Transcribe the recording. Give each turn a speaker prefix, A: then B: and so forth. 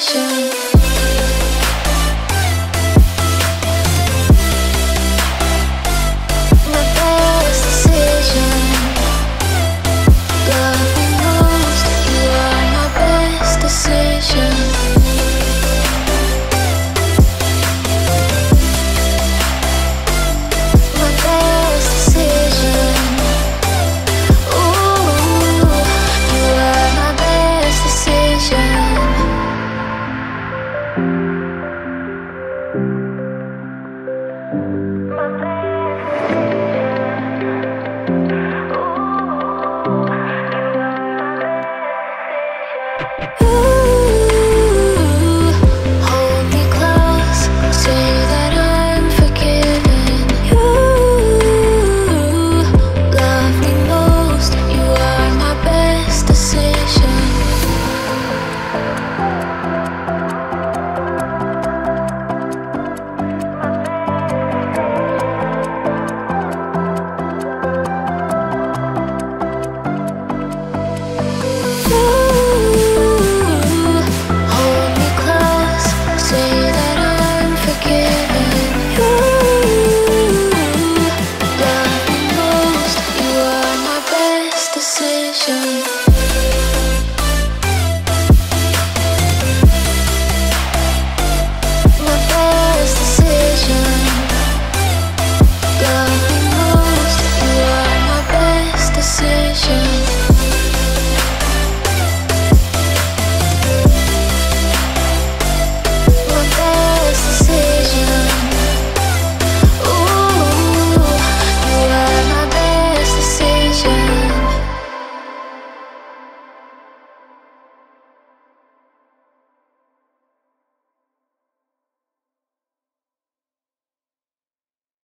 A: passion. decision